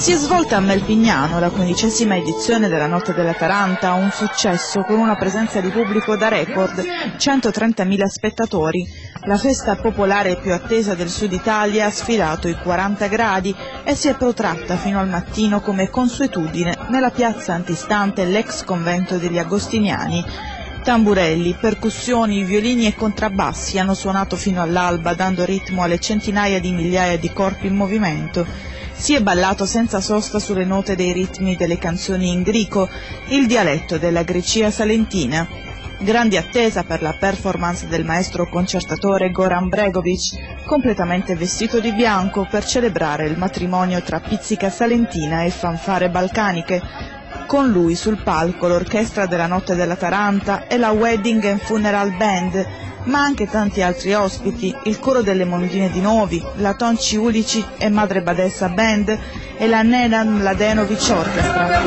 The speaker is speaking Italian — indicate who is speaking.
Speaker 1: Si è svolta a Melpignano la quindicesima edizione della Notte della Taranta, un successo con una presenza di pubblico da record, 130.000 spettatori. La festa popolare più attesa del sud Italia ha sfidato i 40 gradi e si è protratta fino al mattino come consuetudine nella piazza antistante l'ex convento degli Agostiniani. Tamburelli, percussioni, violini e contrabbassi hanno suonato fino all'alba dando ritmo alle centinaia di migliaia di corpi in movimento. Si è ballato senza sosta sulle note dei ritmi delle canzoni in greco, il dialetto della Grecia salentina. Grande attesa per la performance del maestro concertatore Goran Bregovic, completamente vestito di bianco per celebrare il matrimonio tra pizzica salentina e fanfare balcaniche con lui sul palco l'Orchestra della Notte della Taranta e la Wedding and Funeral Band, ma anche tanti altri ospiti, il coro delle Mondine di Novi, la Tonci Ulici e Madre Badessa Band e la Nenan Mladenovic Orchestra.